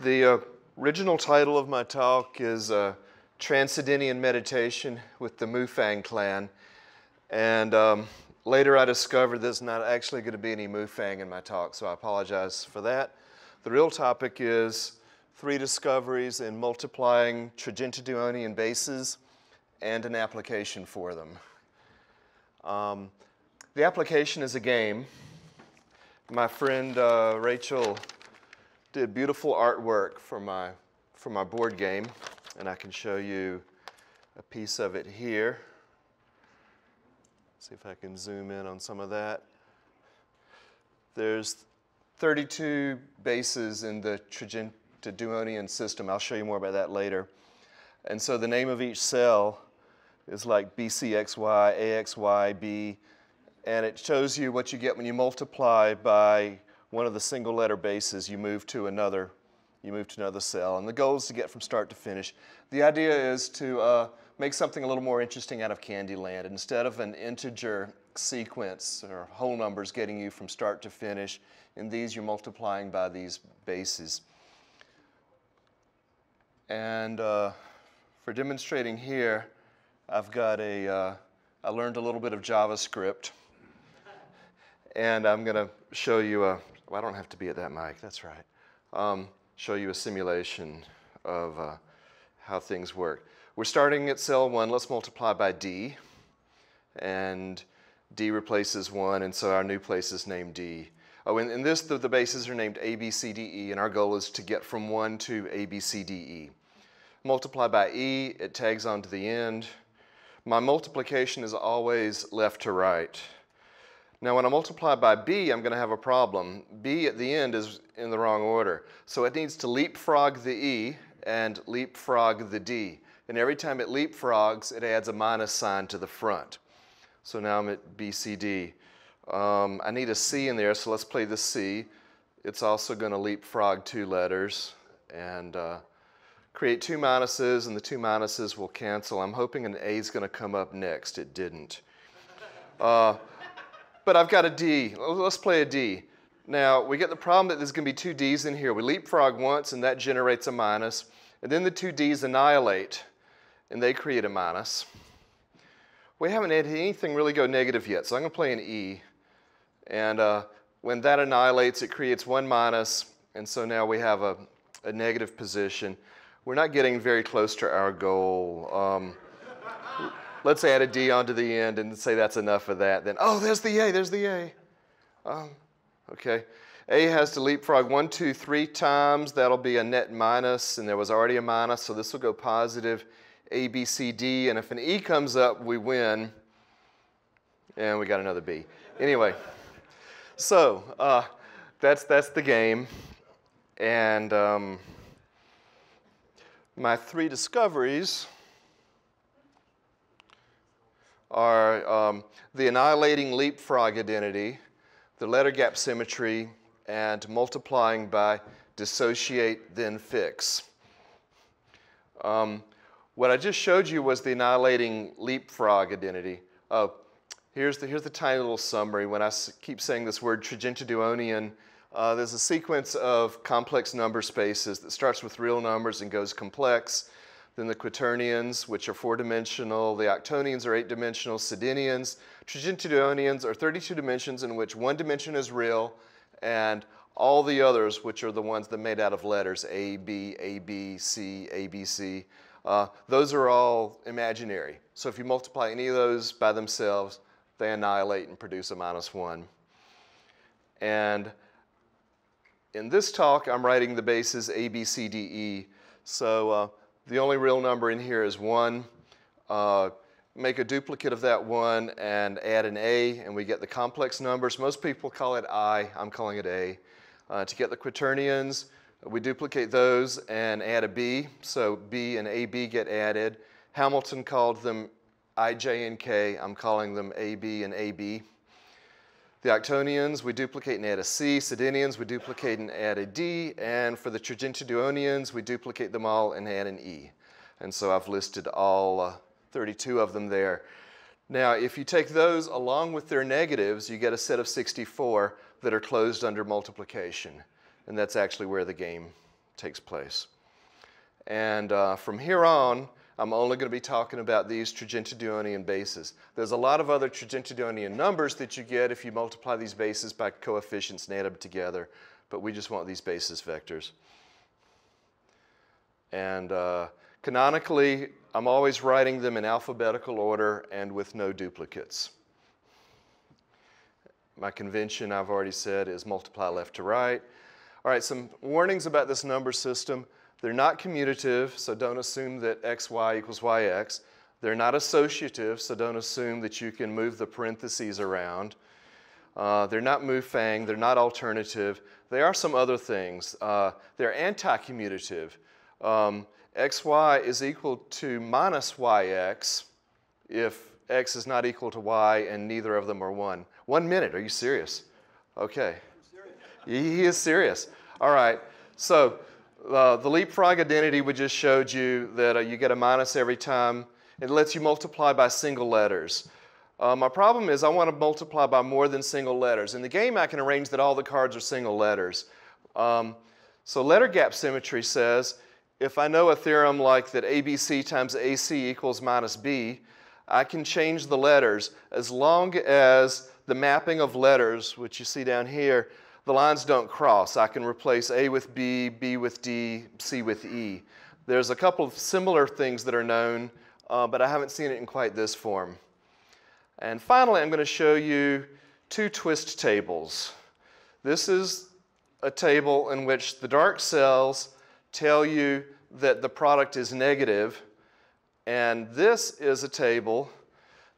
The uh, original title of my talk is uh, Meditation with the Moufang Clan. And um, later I discovered there's not actually going to be any Moufang in my talk, so I apologize for that. The real topic is three discoveries in multiplying Trigintaduonion bases and an application for them. Um, the application is a game. My friend uh, Rachel did beautiful artwork for my, for my board game, and I can show you a piece of it here. See if I can zoom in on some of that. There's 32 bases in the Trigintaduonion system. I'll show you more about that later. And so the name of each cell is like BCXY, AXY, B, and it shows you what you get when you multiply by one of the single letter bases, you move to another, you move to another cell. And the goal is to get from start to finish. The idea is to uh, make something a little more interesting out of Candyland. Instead of an integer sequence or whole numbers getting you from start to finish, in these you're multiplying by these bases. And uh, for demonstrating here, I've got a. Uh, I learned a little bit of JavaScript. and I'm going to show you a, well, I don't have to be at that mic, that's right. Um, show you a simulation of uh, how things work. We're starting at cell 1. Let's multiply by D. And D replaces 1, and so our new place is named D. Oh, and in this, the, the bases are named A, B, C, D, E, and our goal is to get from 1 to A, B, C, D, E. Multiply by E, it tags on to the end. My multiplication is always left to right. Now when I multiply by b, I'm going to have a problem. b at the end is in the wrong order. So it needs to leapfrog the e and leapfrog the d. And every time it leapfrogs, it adds a minus sign to the front. So now I'm at BCD. Um, I need a C in there, so let's play the C. It's also going to leapfrog two letters and uh, create two minuses, and the two minuses will cancel. I'm hoping an A is going to come up next. It didn't. Uh, but I've got a D. Let's play a D. Now, we get the problem that there's going to be two D's in here. We leapfrog once, and that generates a minus. And then the two D's annihilate, and they create a minus. We haven't had anything really go negative yet, so I'm going to play an E. And uh, when that annihilates, it creates one minus, and so now we have a, a negative position. We're not getting very close to our goal. Um, let's add a D onto the end and say that's enough of that. Then, oh, there's the A, there's the A. Um, okay. A has to leapfrog one, two, three times. That'll be a net minus, and there was already a minus, so this will go positive. A, B, C, D, and if an E comes up, we win. And we got another B. Anyway, so uh, that's, that's the game. And um, my three discoveries are um, the annihilating leapfrog identity, the letter gap symmetry, and multiplying by dissociate then fix. Um, what I just showed you was the annihilating leapfrog identity. Oh, here's the, here's the tiny little summary. When I keep saying this word Trigintaduonion, uh, there's a sequence of complex number spaces that starts with real numbers and goes complex. Then the quaternions, which are four-dimensional. The octonions are eight-dimensional. Sedenions. Trigintaduonions are 32 dimensions in which one dimension is real, and all the others, which are the ones that are made out of letters, A, B, A, B, C, A, B, C, uh, those are all imaginary. So if you multiply any of those by themselves, they annihilate and produce a minus one. And in this talk, I'm writing the bases A, B, C, D, E. So uh, the only real number in here is 1. Uh, make a duplicate of that 1 and add an A, and we get the complex numbers. Most people call it I. I'm calling it A. Uh, to get the quaternions, we duplicate those and add a B. So B and AB get added. Hamilton called them IJ and K. I'm calling them AB and AB. The octonions, we duplicate and add a C. Sedenions, we duplicate and add a D. And for the Trigintaduonions, we duplicate them all and add an E. And so I've listed all uh, 32 of them there. Now, if you take those along with their negatives, you get a set of 64 that are closed under multiplication. And that's actually where the game takes place. And uh, from here on, I'm only going to be talking about these Trigintaduonion bases. There's a lot of other Trigintaduonion numbers that you get if you multiply these bases by coefficients and add them together, but we just want these basis vectors. And uh, canonically, I'm always writing them in alphabetical order and with no duplicates. My convention, I've already said, is multiply left to right. All right, some warnings about this number system. They're not commutative, so don't assume that xy equals yx. They're not associative, so don't assume that you can move the parentheses around. Uh, they're not Moufang, they're not alternative. They are some other things. Uh, they're anti-commutative. Um, xy is equal to minus yx if x is not equal to y and neither of them are 1. One minute, are you serious? Okay. He is serious. All right. So uh, the leapfrog identity we just showed you that uh, you get a minus every time. It lets you multiply by single letters. Uh, my problem is I want to multiply by more than single letters. In the game, I can arrange that all the cards are single letters. Um, so letter gap symmetry says if I know a theorem like that ABC times AC equals minus B, I can change the letters as long as the mapping of letters, which you see down here, the lines don't cross. I can replace A with B, B with D, C with E. There's a couple of similar things that are known, uh, but I haven't seen it in quite this form. And finally, I'm going to show you two twist tables. This is a table in which the dark cells tell you that the product is negative, and this is a table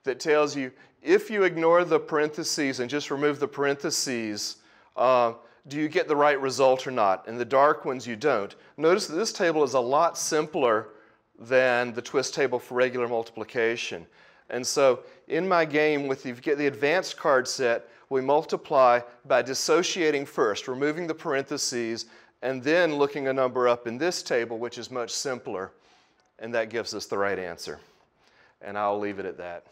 that tells you if you ignore the parentheses and just remove the parentheses, uh, do you get the right result or not? In the dark ones, you don't. Notice that this table is a lot simpler than the twist table for regular multiplication. And so in my game, with the, get the advanced card set, we multiply by dissociating first, removing the parentheses, and then looking a number up in this table, which is much simpler. And that gives us the right answer. And I'll leave it at that.